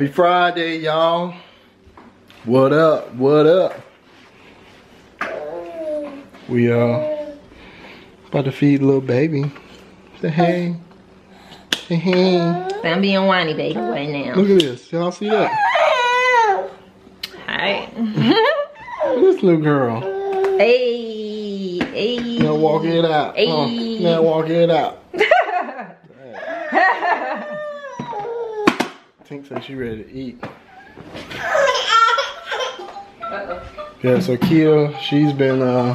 Happy Friday, y'all. What up? What up? We uh about to feed little baby. Say hey. Say hey. I'm being whiny baby right now. Look at this. Y'all see that? Alright. This little girl. hey, hey. Now walk it out. Hey. Uh, now walk it out. Thinks so. she ready to eat. Uh-oh. Yeah, so Kia, she's been uh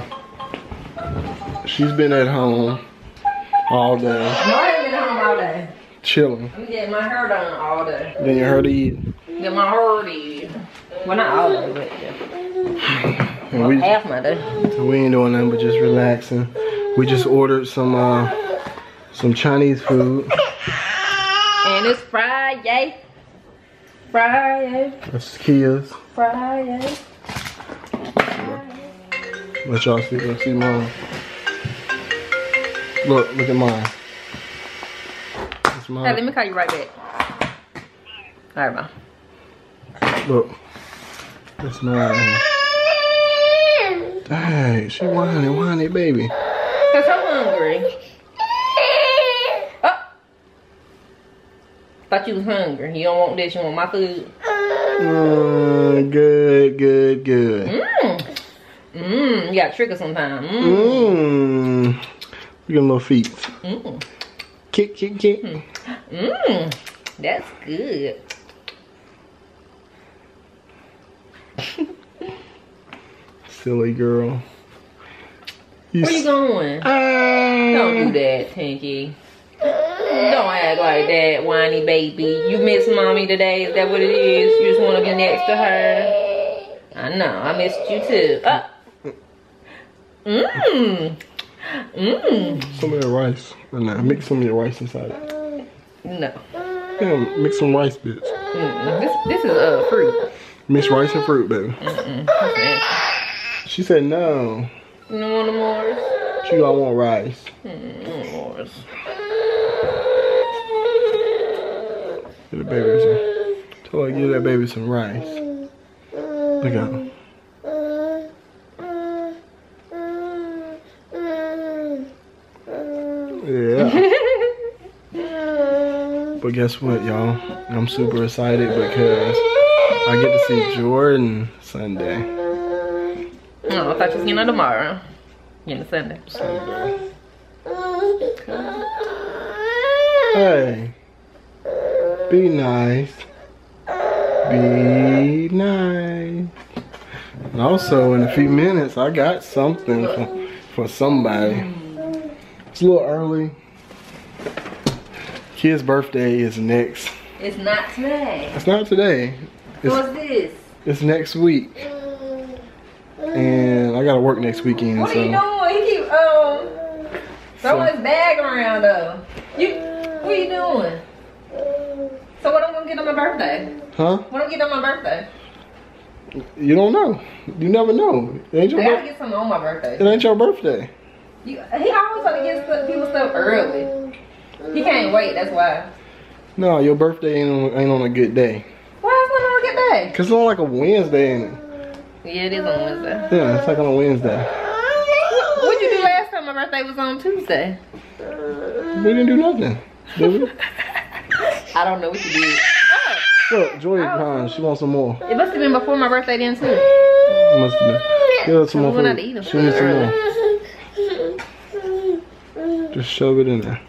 she's been at home all day, No, I ain't been home all day. chilling. I'm getting my hair done all day. Then you heard her eat. Get my hair done. Well, not all day, but yeah. And we half my day. we ain't doing nothing but just relaxing. We just ordered some uh some Chinese food. And it's Friday. Friday. That's Kia's. Friday. Let y'all see let's see mine. Look, look at mine. That's Hey, let me call you right back. All right, mom. Look. That's mine. Dang, she whiny, whiny baby. Cause I'm hungry. Thought you was hungry. You don't want this. You want my food. Mm, good, good, good. Mmm. Mmm. You got trick sometime. Mmm. Mmm. Look at little feet. Mmm. Kick, kick, kick. Mmm. That's good. Silly girl. Where you going? Ah. Don't do that, Tinky. Don't act like that, whiny baby. You miss mommy today. Is that what it is? You just want to be next to her? I know. I missed you too. Uh. Mmm. Mmm. Some of your rice. and Nah, mix some of your rice inside it. No. Yeah, mix some rice bits. Mm-mm. This this is uh fruit. Mix rice and fruit, baby. Mm-mm. She said no. You don't want the Mars? She don't want rice. Mars. Give the baby some. Tell her give that baby some rice. Look at him. Yeah. But guess what, y'all? I'm super excited because I get to see Jordan Sunday. Oh, I thought you was getting her tomorrow. Getting Sunday. Sunday. Hey. Be nice. Be nice. And also, in a few minutes, I got something for, for somebody. It's a little early. Kia's birthday is next. It's not today. It's not today. It's, What's this? it's next week. And I gotta work next weekend, What are you doing? He keep um throwing So- his bag around though. You what are you doing? So what I'm gonna get on my birthday? Huh? What I'm gonna get on my birthday? You don't know. You never know. It ain't I your, gotta get something on my birthday. it ain't your birthday. You, he always try to get people stuff early. He can't wait. That's why. No, your birthday ain't on, ain't on a good day. Why is it on a good day? Cause it's on like a Wednesday, ain't it? Yeah, it is on Wednesday. Yeah, it's like on a Wednesday. What'd you do last time my birthday was on Tuesday? We didn't do nothing, did we? I don't know what you did. Look, Joy is behind. She wants some more. It must have been before my birthday then too. Must have been. Give her some more We went out to eat them She needs some more. Just shove it in there.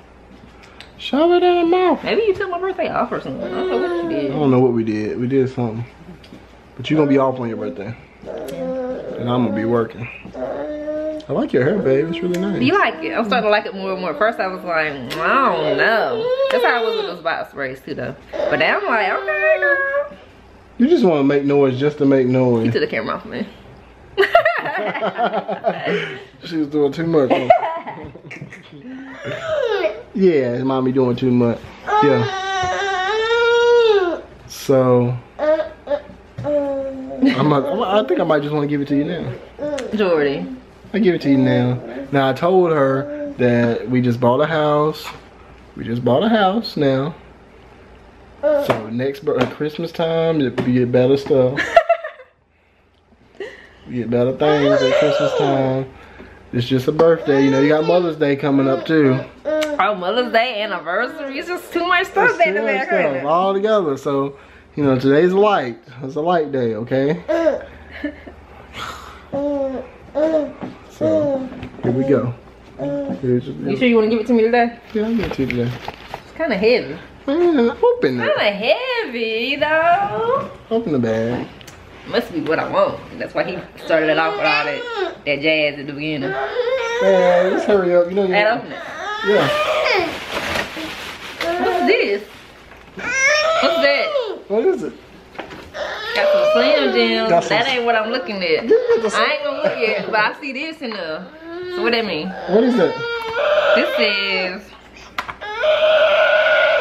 Shove it in her mouth. Maybe you took my birthday off or something. I don't know what you I don't know what we did. We did something. But you're gonna be off on your birthday. And I'm gonna be working. I like your hair, babe. It's really nice. You like it? I'm starting to like it more and more. At first, I was like, I don't know. That's how I was with those box braids too, though. But now I'm like, okay, girl. You just want to make noise just to make You noise. took the camera off me. she was doing too much. yeah, mommy doing too much. Yeah. So I'm not, I think I might just want to give it to you now. Jordy. I give it to you now. Now I told her that we just bought a house. We just bought a house now. So next bir- uh, Christmas time, you get better stuff. you get better things at Christmas time. It's just a birthday, you know. You got Mother's Day coming up too. Oh, Mother's Day, anniversary. It's just too much stuff It's too much stuff ain't all together. So, you know, today's light. It's a light day, okay? So here we go. You sure you want to give it to me today? Yeah, I'll get to you today. It's kind of heavy. Man, open Kind of heavy, though. Open the bag. Must be what I want. That's why he started it off with all that, that jazz at the beginning. Man, just hurry up. You know you. And open it. Yeah. What's this? What's that? What is it? Got some Slim Jims. That ain't what I'm looking at. Give the- I ain't gonna look yet, but I see this in there. So what that mean? What is it? This is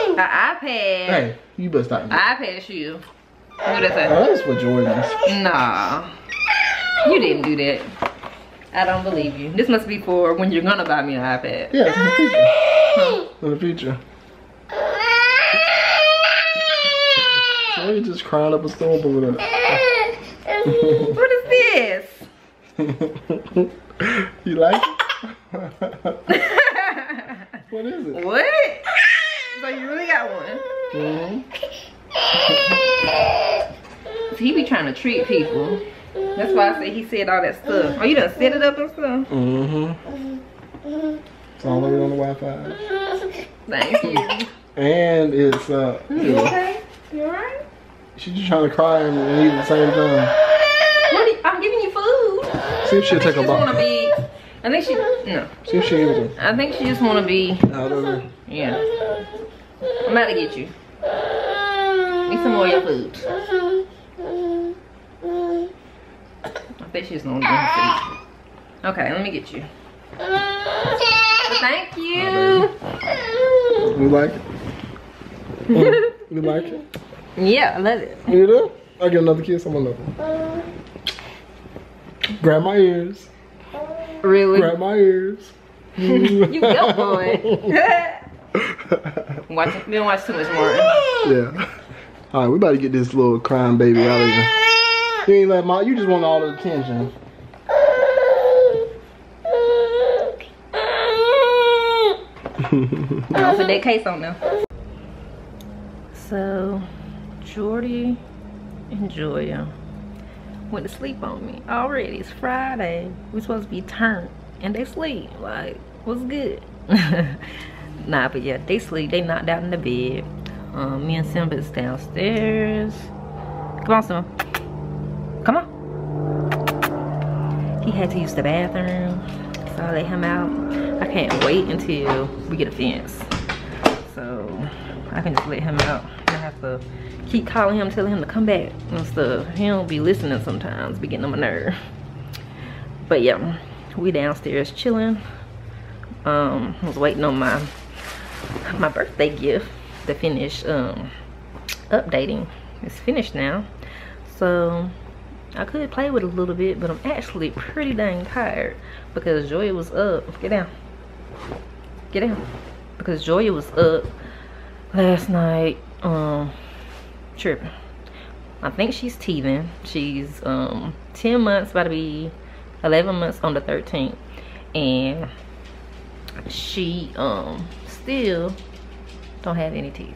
an iPad. Hey, you better stop. that. iPad shoe. What is that? Oh, that's for Jordans. Nah. You didn't do that. I don't believe you. This must be for when you're gonna buy me an iPad. Yeah, it's in the future. In the future. Why you just crying up a storm over there? What is this? you like it? what is it? What? So you really got one? hmm So he be trying to treat people. That's why I say he said all that stuff. Oh, you done set it up and stuff? hmm It's all over on the Wi-Fi. Thank you. And it's uh, You okay? You alright? she's just trying to cry and eat at the same time. What are you- I'm giving you food. See if she'll I think take she a just wanna be. I think she no. See if she gives it I think she just wanna be. out of her. Yeah. I'm about to get you. Need some more of your food. I think she's gonna get her. Okay, let me get you. Thank you. You like it? You like it? Yeah, I love it. You do? I'll get another kiss. I'm another. Grab my ears. Really? Grab my ears. you go boy. watch, we don't watch too much more. Yeah. All right, we about to get this little crying baby out of here. You ain't let my. You just want all the attention. I'll put that case on now. So, Jordy and Joya went to sleep on me already. It's Friday. We're supposed to be turned, and they sleep. Like, what's good? nah, but yeah, they sleep. They knocked out in the bed. Um, me and Simba's downstairs. Come on, Simba. Come on. He had to use the bathroom, so I let him out. I can't wait until we get a fence. So I can just let him out. I have to keep calling him, telling him to come back and stuff. He don't be listening sometimes, be getting on my nerve. But yeah, we downstairs chilling. Um, was waiting on my my birthday gift to finish um updating. It's finished now. So I could play with it a little bit, but I'm actually pretty dang tired because Joya was up. Get down. Get down. Because Joya was up last night, um, tripping. I think she's teething. She's um 10 months, about to be 11 months on the 13th. And she um still don't have any teeth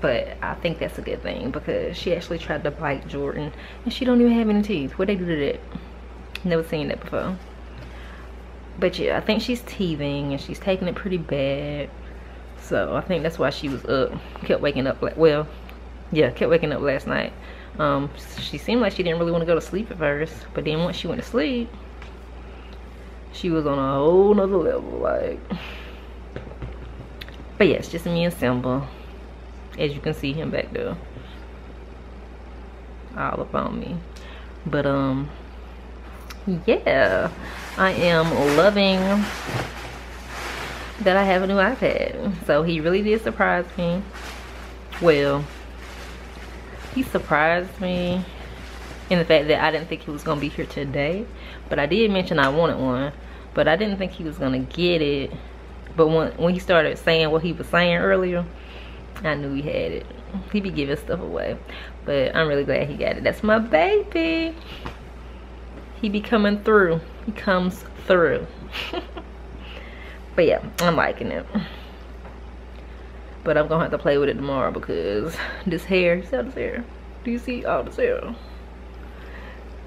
but I think that's a good thing because she actually tried to bite Jordan and she don't even have any teeth. What they do to that? Never seen that before. But yeah, I think she's teething and she's taking it pretty bad. So I think that's why she was up. Kept waking up like well, yeah, kept waking up last night. Um, she seemed like she didn't really want to go to sleep at first, but then once she went to sleep, she was on a whole nother level. Like, but yeah, it's just me and Simba as you can see him back there all up on me but um yeah i am loving that i have a new ipad so he really did surprise me well he surprised me in the fact that i didn't think he was gonna be here today but i did mention i wanted one but i didn't think he was gonna get it but when, when he started saying what he was saying earlier I knew he had it. He be giving stuff away. But I'm really glad he got it. That's my baby. He be coming through. He comes through. but yeah, I'm liking it. But I'm gonna have to play with it tomorrow because this hair, see all this hair? Do you see all this hair?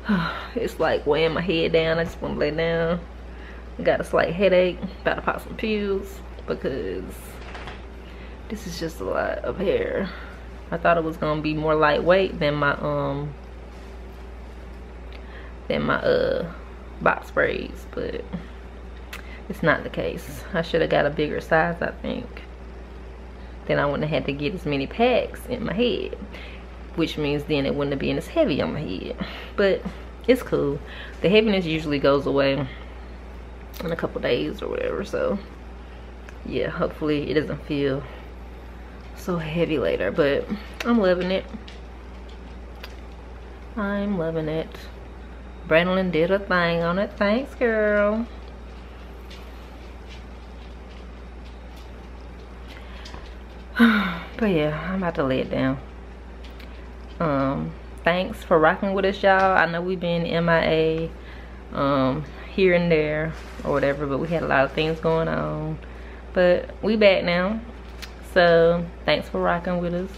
It's like weighing my head down. I just wanna lay down. Got a slight headache. About to pop some pills because this is just a lot of hair. I thought it was gonna be more lightweight than my um than my uh box braids, but it's not the case. I should have got a bigger size, I think. Then I wouldn't have had to get as many packs in my head, which means then it wouldn't have been as heavy on my head. But it's cool. The heaviness usually goes away in a couple days or whatever, so yeah, hopefully it doesn't feel so heavy later, but I'm loving it. I'm loving it. Brandon did a thing on it. Thanks, girl. but yeah, I'm about to lay it down. Um, thanks for rocking with us, y'all. I know we've been MIA um, here and there or whatever, but we had a lot of things going on. But we back now. So thanks for rocking with us.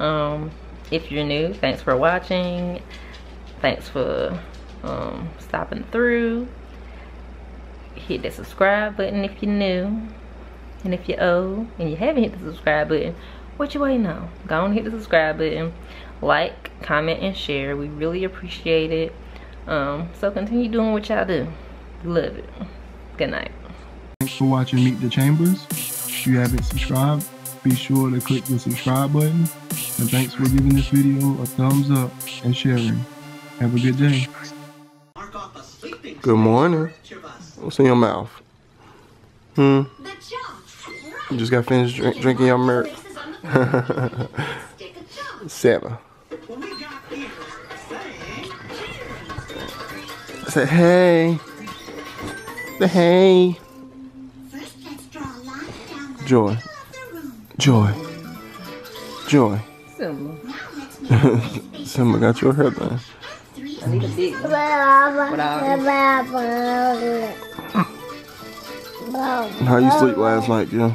Um, if you're new, thanks for watching. Thanks for um, stopping through. Hit the subscribe button if you're new. And if you're old and you haven't hit the subscribe button, what you waiting on? Go on hit the subscribe button. Like, comment, and share. We really appreciate it. Um, so continue doing what y'all do. Love it. Good night. Thanks for watching Meet the Chambers. If you haven't subscribed, be sure to click the subscribe button. And thanks for giving this video a thumbs up and sharing. Have a good day. Good morning. What's in your mouth? Hmm? You just got finished drink, drinking your milk. Seven. Say hey. Say hey. Joy. Joy. Joy. Simba. Simba got your hair done. I need a big one. How you sleep last night, Jim?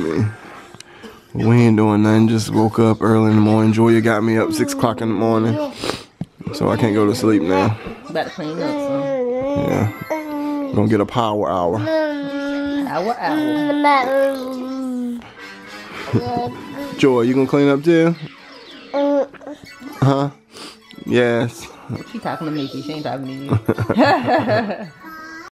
We ain't doing nothing. Just woke up early in the morning. Joya got me up six o'clock in the morning, so I can't go to sleep now. About to clean up some. Yeah, gonna get a power hour. Hour, hour. Joy, you gonna clean up too? Huh? Yes. She talking to Mickey. She ain't talking to you.